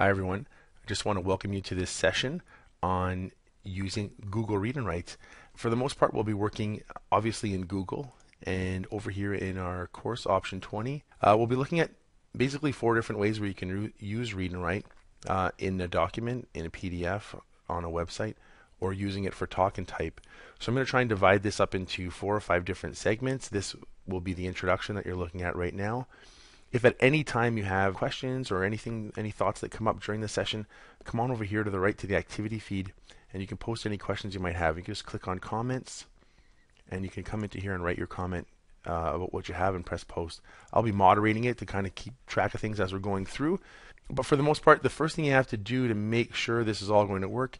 Hi everyone. I just want to welcome you to this session on using Google Read and Write. For the most part, we'll be working obviously in Google and over here in our course option 20, uh, we'll be looking at basically four different ways where you can re- use Read and Write uh, in a document, in a PDF, on a website, or using it for talk and type. So I'm going to try and divide this up into four or five different segments. This will be the introduction that you're looking at right now. If at any time you have questions or anything, any thoughts that come up during the session, come on over here to the right to the activity feed and you can post any questions you might have. You can just click on comments and you can come into here and write your comment uh, about what you have and press post. I'll be moderating it to kind of keep track of things as we're going through. But for the most part, the first thing you have to do to make sure this is all going to work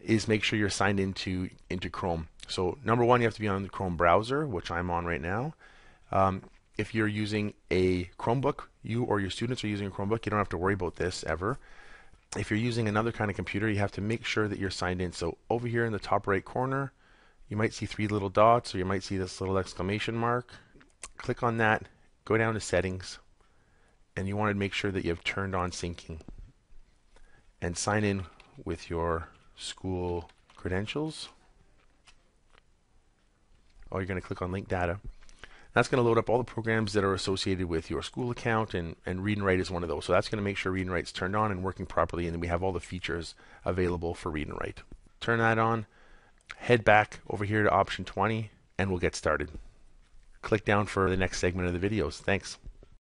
is make sure you're signed into into Chrome. So number one, you have to be on the Chrome browser, which I'm on right now. Um, if you're using a Chromebook, you or your students are using a Chromebook, you don't have to worry about this ever. If you're using another kind of computer, you have to make sure that you're signed in. So over here in the top right corner, you might see three little dots or you might see this little exclamation mark. Click on that, go down to settings, and you want to make sure that you have turned on syncing and sign in with your school credentials. Or you're going to click on link data. That's going to load up all the programs that are associated with your school account, and, and Read and Write is one of those. So that's going to make sure Read and Write's turned on and working properly, and then we have all the features available for Read and Write. Turn that on, head back over here to option 20, and we'll get started. Click down for the next segment of the videos. Thanks.